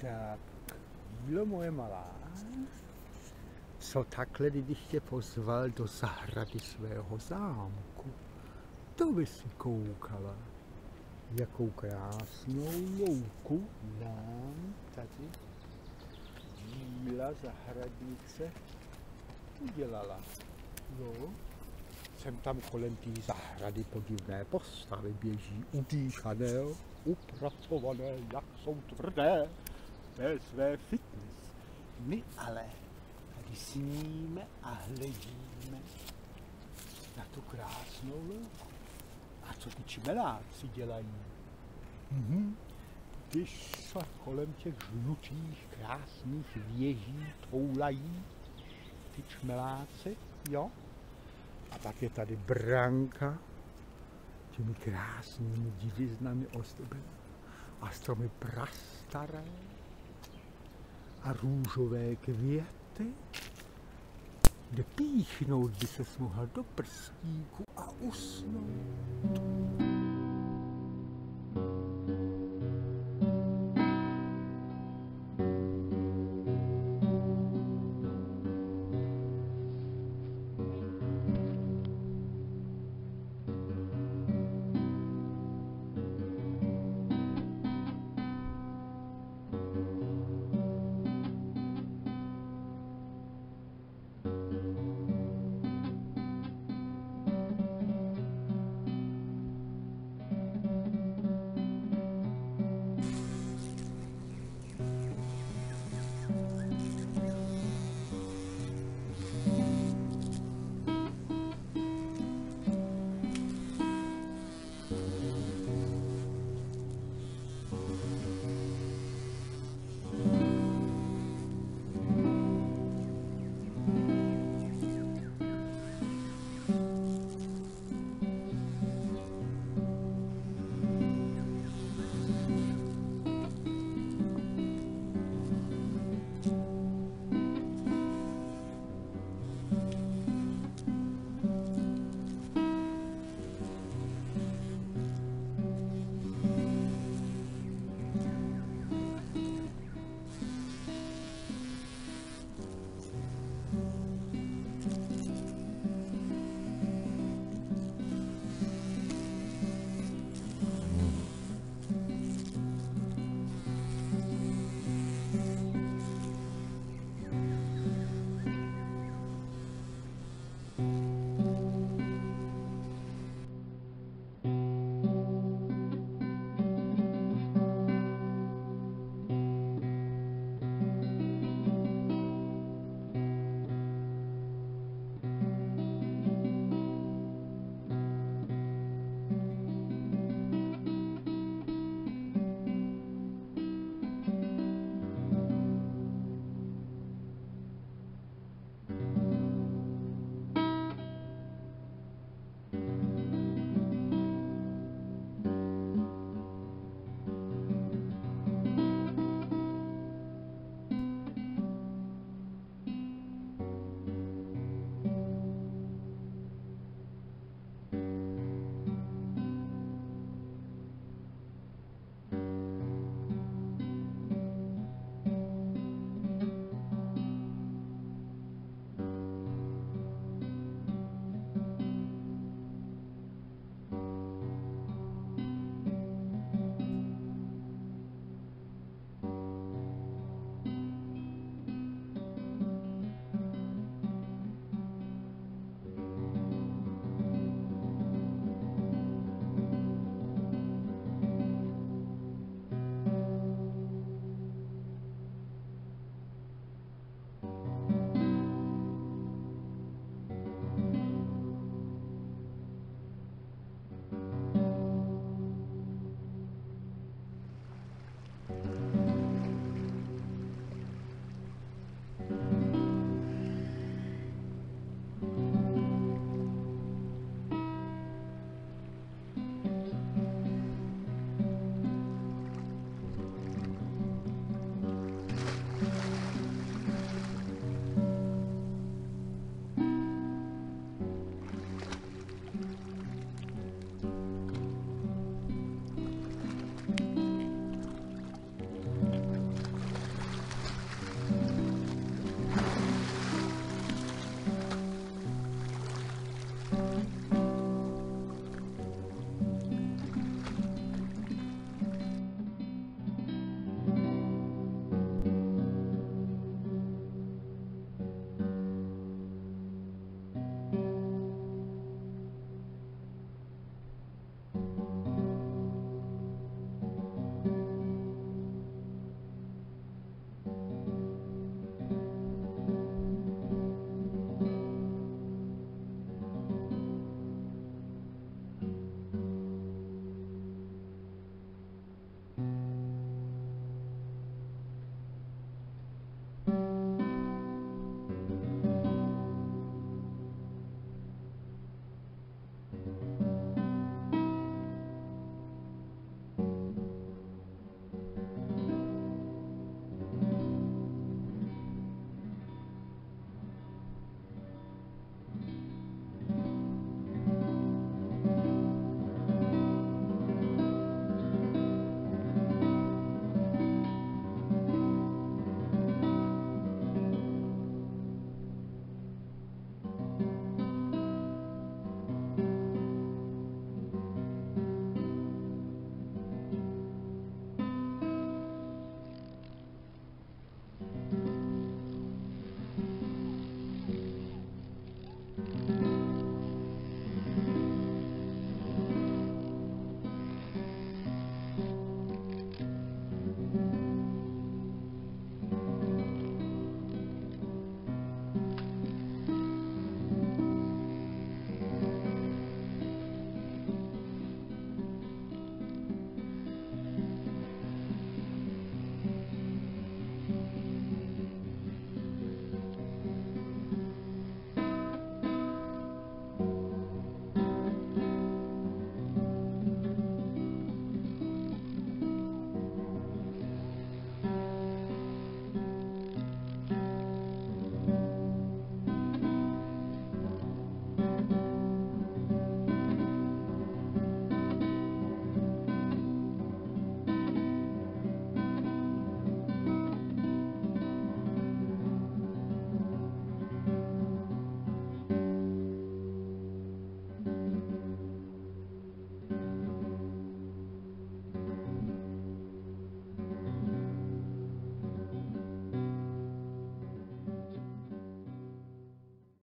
Tak, jídlo moje malá. Co takhle, když tě pozval do zahrady svého zámku? To by si koukala. Jakou krásnou louku nám tady díla zahradnice udělala. Jo, jsem tam kolem té zahrady podivné postavy běží, udýchané, upracované, jak jsou tvrdé, je své fitness. My ale tady sníme a hledíme na tu krásnou louku. A co ty čmeláci dělají? Mhm. Když se kolem těch žlutých krásných věží toulají ty čmeláci, jo? A pak je tady branka těmi krásnými diviznami ozdobená a stromy prastaré a růžové květy, kde píchnout by se mohla do prstíku a usnout. 음.